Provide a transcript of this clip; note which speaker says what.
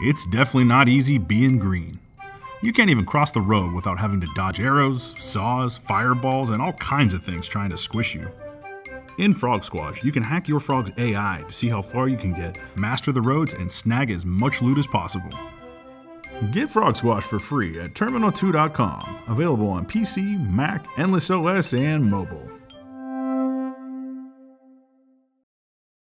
Speaker 1: It's definitely not easy being green. You can't even cross the road without having to dodge arrows, saws, fireballs, and all kinds of things trying to squish you. In Frog Squash, you can hack your frog's AI to see how far you can get, master the roads, and snag as much loot as possible. Get Frog Squash for free at Terminal2.com, available on PC, Mac, Endless OS, and mobile.